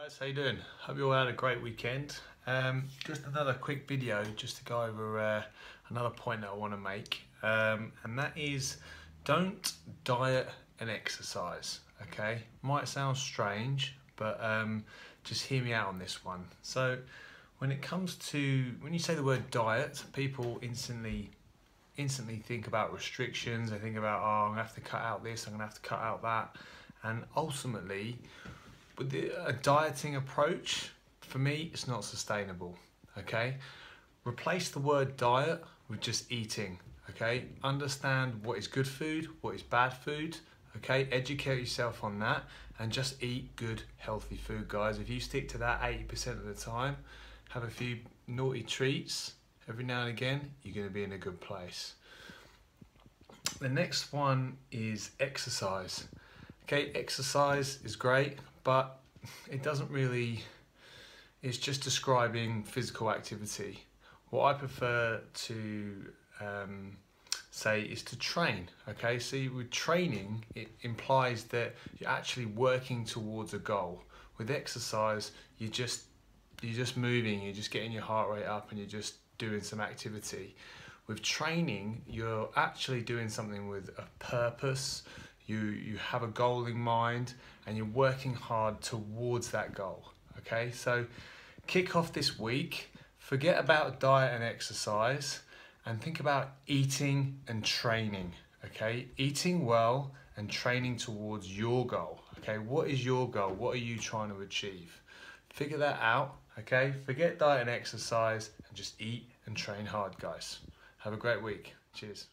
Guys, how you doing? Hope you all had a great weekend. Um, just another quick video just to go over uh, another point that I want to make, um, and that is don't diet and exercise. Okay, might sound strange, but um, just hear me out on this one. So, when it comes to when you say the word diet, people instantly instantly think about restrictions. They think about oh, I'm gonna have to cut out this, I'm gonna have to cut out that, and ultimately with the, a dieting approach, for me, it's not sustainable. Okay, replace the word diet with just eating. Okay, understand what is good food, what is bad food. Okay, educate yourself on that and just eat good, healthy food, guys. If you stick to that 80% of the time, have a few naughty treats every now and again, you're going to be in a good place. The next one is exercise. Okay, exercise is great, but it doesn't really, it's just describing physical activity. What I prefer to um, say is to train. Okay, see, with training, it implies that you're actually working towards a goal. With exercise, you're just you're just moving, you're just getting your heart rate up, and you're just doing some activity. With training, you're actually doing something with a purpose you you have a goal in mind and you're working hard towards that goal okay? So kick off this week forget about diet and exercise and think about eating and training okay? Eating well and training towards your goal okay? What is your goal? What are you trying to achieve? Figure that out okay? Forget diet and exercise and just eat and train hard guys. Have a great week. Cheers